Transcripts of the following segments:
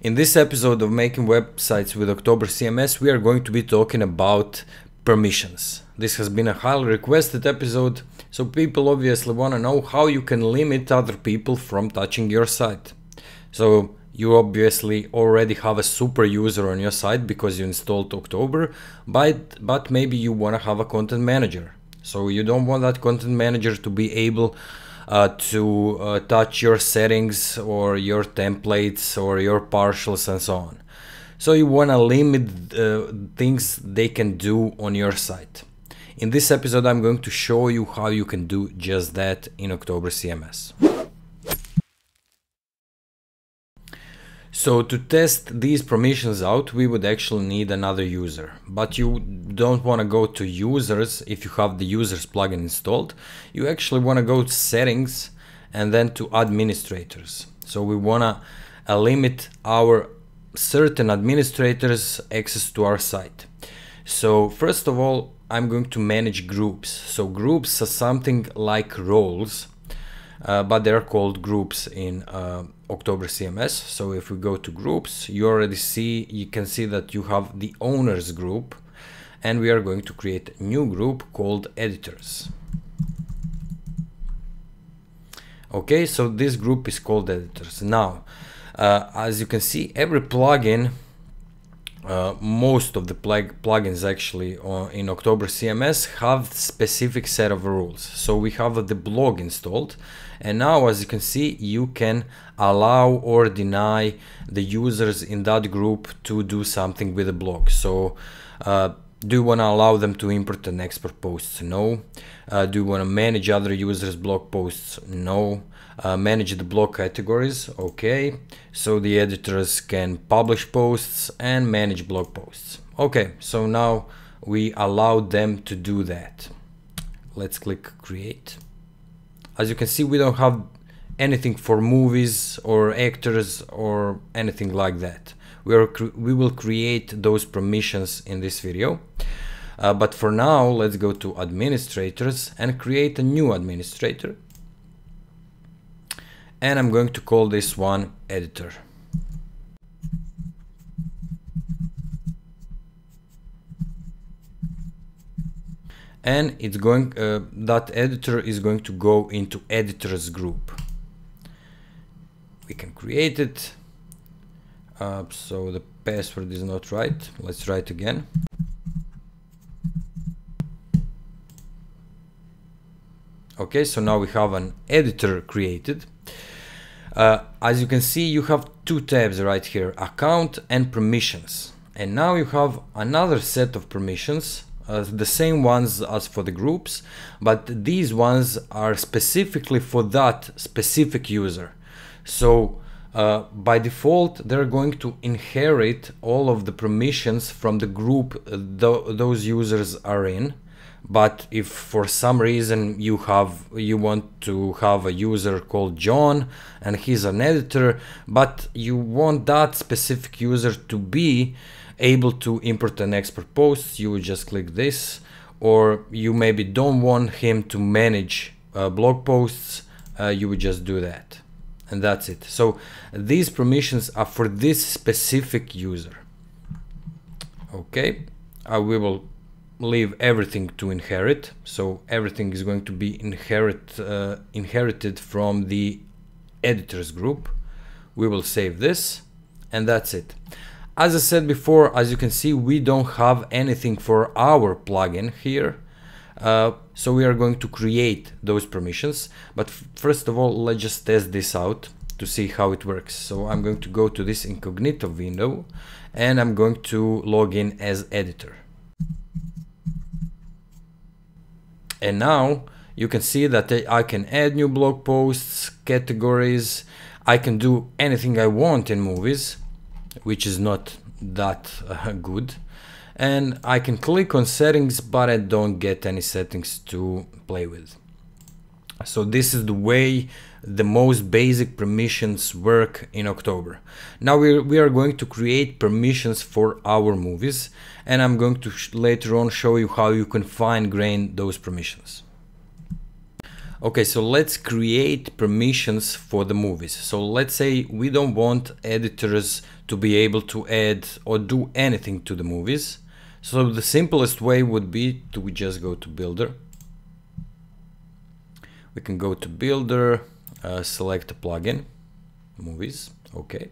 In this episode of Making Websites with October CMS, we are going to be talking about permissions. This has been a highly requested episode, so people obviously want to know how you can limit other people from touching your site. So you obviously already have a super user on your site because you installed October, but, but maybe you want to have a content manager. So you don't want that content manager to be able uh, to uh, touch your settings or your templates or your partials and so on. So you want to limit uh, things they can do on your site. In this episode I'm going to show you how you can do just that in October CMS. So to test these permissions out, we would actually need another user. But you don't want to go to users if you have the users plugin installed. You actually want to go to settings and then to administrators. So we want to limit our certain administrators access to our site. So first of all, I'm going to manage groups. So groups are something like roles uh, but they're called groups in uh, October CMS. So if we go to groups, you already see, you can see that you have the owners group and we are going to create a new group called editors. Okay, so this group is called editors. Now, uh, as you can see, every plugin uh, most of the plug plugins actually uh, in October CMS have specific set of rules. So we have the blog installed and now as you can see you can allow or deny the users in that group to do something with the blog. So uh, do you want to allow them to import and export posts? No. Uh, do you want to manage other users blog posts? No uh, manage the blog categories okay so the editors can publish posts and manage blog posts okay so now we allow them to do that let's click create as you can see we don't have anything for movies or actors or anything like that. We are we will create those permissions in this video. Uh, but for now let's go to administrators and create a new administrator. And I'm going to call this one editor. And it's going uh, that editor is going to go into editors group. We can create it. Uh, so the password is not right. Let's try it again. Okay, so now we have an editor created. Uh, as you can see, you have two tabs right here, account and permissions. And now you have another set of permissions, uh, the same ones as for the groups, but these ones are specifically for that specific user. So uh, by default, they're going to inherit all of the permissions from the group th those users are in but if for some reason you have you want to have a user called John and he's an editor but you want that specific user to be able to import and export posts you would just click this or you maybe don't want him to manage uh, blog posts uh, you would just do that. And that's it. So these permissions are for this specific user. Okay? Uh, we will leave everything to inherit. So everything is going to be inherit uh, inherited from the editors group. We will save this and that's it as I said before as you can see we don't have anything for our plugin here. Uh, so we are going to create those permissions. But first of all let's just test this out to see how it works. So I'm going to go to this incognito window and I'm going to log in as editor. And now you can see that I can add new blog posts, categories, I can do anything I want in movies, which is not that uh, good. And I can click on settings, but I don't get any settings to play with. So this is the way the most basic permissions work in October. Now we, we are going to create permissions for our movies and I'm going to later on show you how you can fine grain those permissions. Okay, so let's create permissions for the movies. So let's say we don't want editors to be able to add or do anything to the movies. So the simplest way would be to just go to builder. We can go to builder, uh, select a plugin, movies, okay.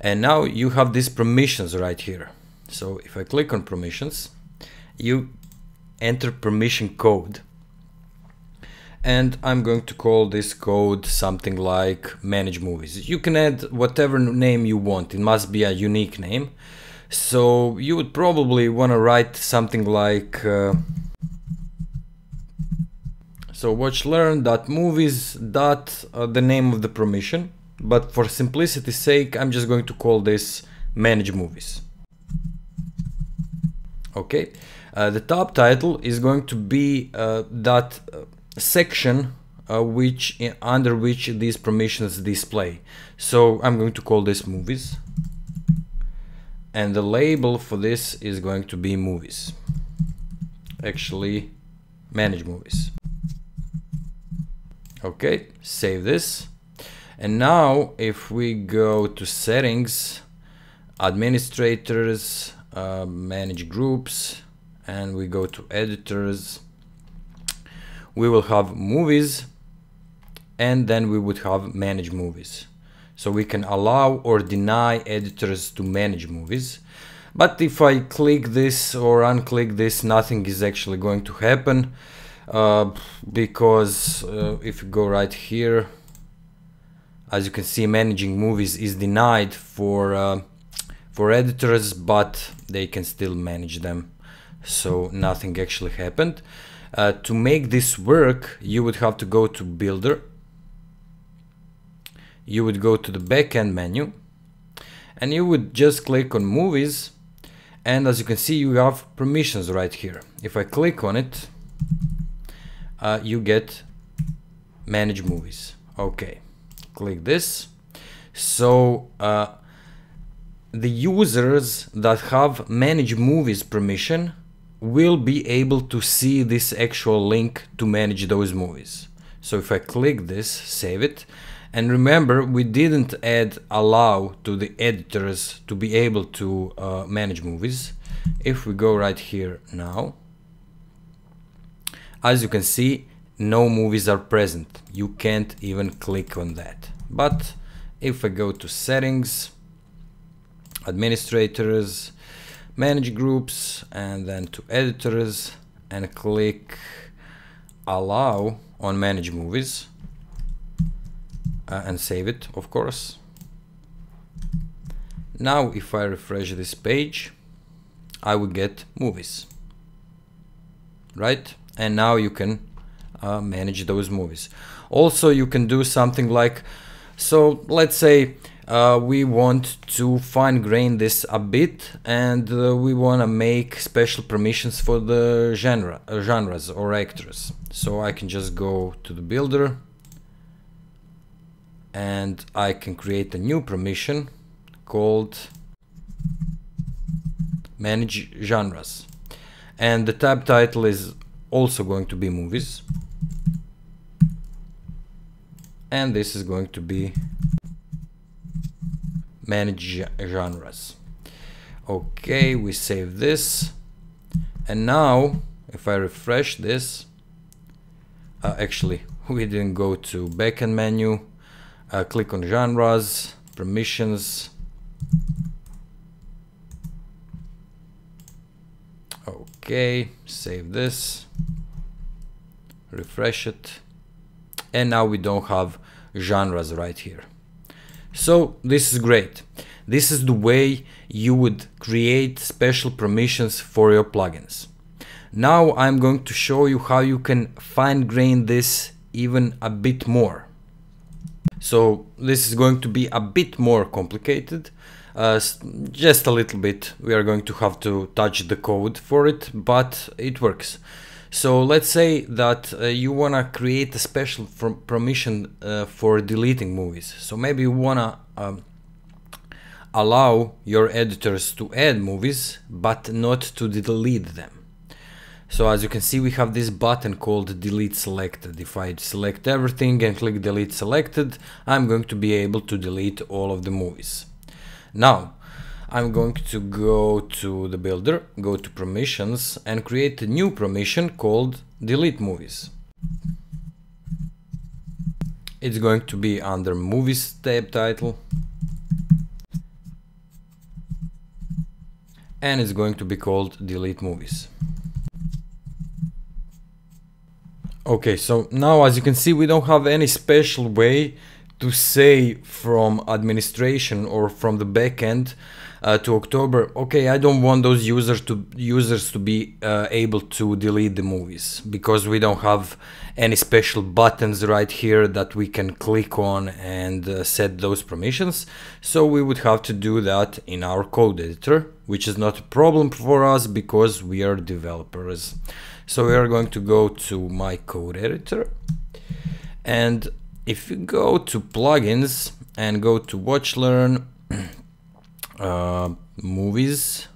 And now you have these permissions right here. So if I click on permissions, you enter permission code and I'm going to call this code something like manage movies. You can add whatever name you want, it must be a unique name. So you would probably want to write something like uh, so watch learn dot movies dot uh, the name of the permission but for simplicity's sake I'm just going to call this manage movies okay uh, the top title is going to be uh, that section uh, which under which these permissions display. So I'm going to call this movies and the label for this is going to be movies. Actually manage movies. Okay, save this. And now if we go to settings, administrators, uh, manage groups, and we go to editors, we will have movies and then we would have manage movies. So we can allow or deny editors to manage movies. But if I click this or unclick this, nothing is actually going to happen uh, because uh, if you go right here, as you can see, managing movies is denied for uh, for editors, but they can still manage them. So nothing actually happened. Uh, to make this work, you would have to go to Builder. You would go to the backend menu and you would just click on Movies and as you can see you have permissions right here. If I click on it, uh, you get Manage Movies. Okay, click this. So uh, the users that have Manage Movies permission will be able to see this actual link to manage those movies. So if I click this, save it, and remember we didn't add allow to the editors to be able to uh, manage movies. If we go right here now, as you can see, no movies are present. You can't even click on that. But if I go to settings, administrators, manage groups and then to editors and click allow on manage movies uh, and save it of course. Now if I refresh this page I will get movies. Right? And now you can uh, manage those movies. Also you can do something like so let's say uh, we want to fine grain this a bit and uh, we want to make special permissions for the genre uh, genres or actors. So I can just go to the builder and I can create a new permission called manage genres. And the tab title is also going to be movies. And this is going to be manage genres. Okay we save this. And now if I refresh this uh, actually we didn't go to backend menu. Uh, click on genres permissions. Okay save this. Refresh it. And now we don't have genres right here so this is great. This is the way you would create special permissions for your plugins. Now I'm going to show you how you can fine grain this even a bit more. So this is going to be a bit more complicated. Uh, just a little bit. We are going to have to touch the code for it, but it works. So let's say that uh, you want to create a special permission uh, for deleting movies. So maybe you want to um, allow your editors to add movies, but not to delete them. So as you can see, we have this button called delete selected. If I select everything and click delete selected, I'm going to be able to delete all of the movies. Now, I'm going to go to the builder, go to permissions and create a new permission called delete movies. It's going to be under movies tab title. And it's going to be called delete movies. Okay, so now as you can see, we don't have any special way to say from administration or from the backend uh, to October, okay, I don't want those users to users to be uh, able to delete the movies because we don't have any special buttons right here that we can click on and uh, set those permissions. So we would have to do that in our code editor, which is not a problem for us because we are developers. So we are going to go to my code editor and if you go to plugins and go to watch learn uh, movies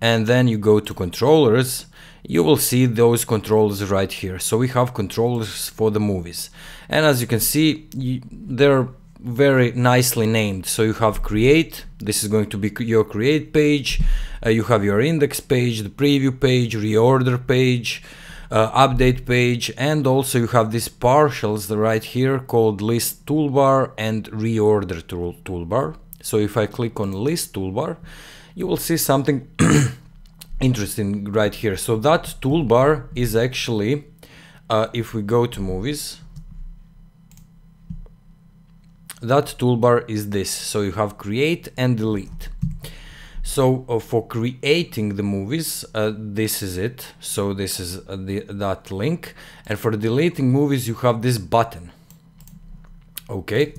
and then you go to controllers you will see those controllers right here. So we have controllers for the movies. And as you can see you, they're very nicely named. So you have create this is going to be your create page. Uh, you have your index page the preview page reorder page uh, update page and also you have these partials right here called list toolbar and reorder tool toolbar. So if I click on list toolbar you will see something interesting right here. So that toolbar is actually uh, if we go to movies that toolbar is this. So you have create and delete so uh, for creating the movies uh, this is it. So this is uh, the, that link. And for deleting movies you have this button. Okay.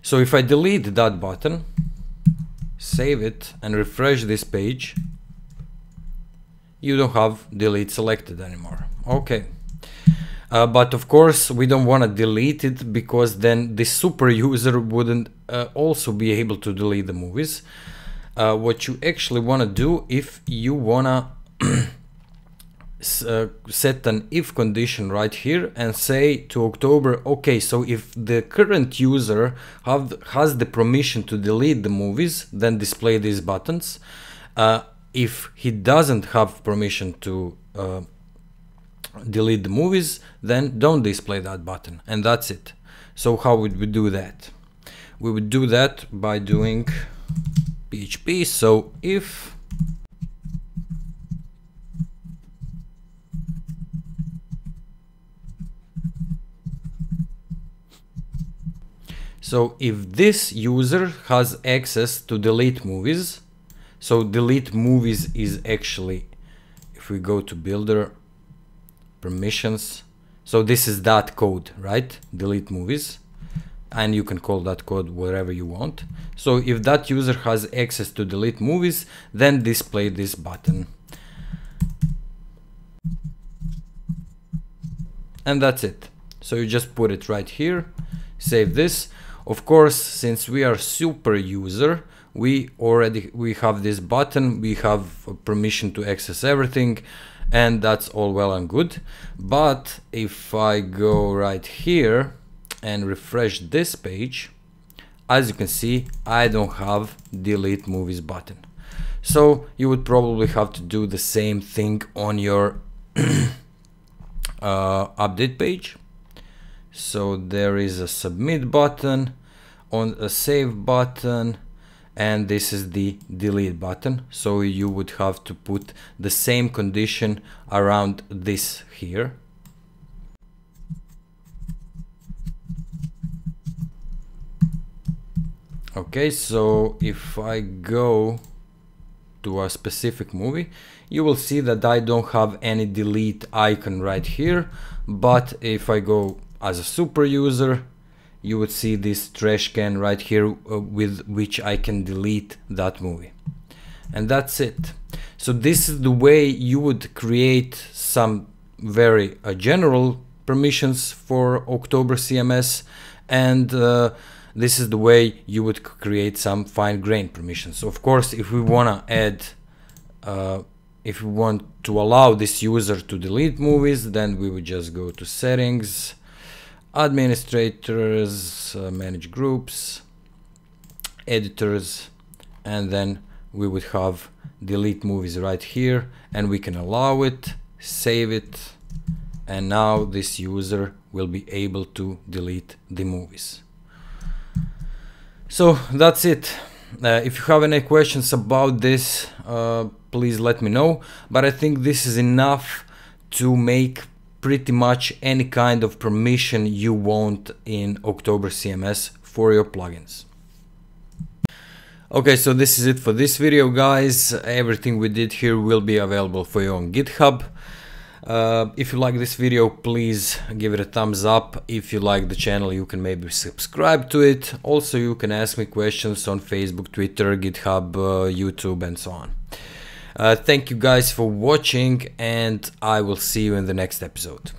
So if I delete that button save it and refresh this page you don't have delete selected anymore. Okay. Uh, but of course we don't want to delete it because then the super user wouldn't uh, also be able to delete the movies uh, what you actually want to do if you want to uh, set an if condition right here and say to October, okay, so if the current user have, has the permission to delete the movies, then display these buttons. Uh, if he doesn't have permission to uh, delete the movies, then don't display that button and that's it. So how would we do that? We would do that by doing PHP. So if So if this user has access to delete movies, so delete movies is actually, if we go to builder permissions, so this is that code, right? Delete movies. And you can call that code whatever you want. So if that user has access to delete movies, then display this button. And that's it. So you just put it right here, save this. Of course, since we are super user, we already we have this button, we have permission to access everything, and that's all well and good. But if I go right here and refresh this page, as you can see, I don't have delete movies button. So you would probably have to do the same thing on your uh, update page. So there is a submit button on a save button and this is the delete button so you would have to put the same condition around this here okay so if I go to a specific movie you will see that I don't have any delete icon right here but if I go as a super user you would see this trash can right here uh, with which I can delete that movie. And that's it. So this is the way you would create some very uh, general permissions for October CMS and uh, this is the way you would create some fine grained permissions. Of course, if we want to add uh, if we want to allow this user to delete movies then we would just go to settings administrators uh, manage groups editors and then we would have delete movies right here and we can allow it save it and now this user will be able to delete the movies so that's it uh, if you have any questions about this uh, please let me know but I think this is enough to make pretty much any kind of permission you want in October CMS for your plugins. Okay, so this is it for this video guys. Everything we did here will be available for you on GitHub. Uh, if you like this video, please give it a thumbs up. If you like the channel, you can maybe subscribe to it. Also, you can ask me questions on Facebook, Twitter, GitHub, uh, YouTube, and so on. Uh, thank you guys for watching, and I will see you in the next episode.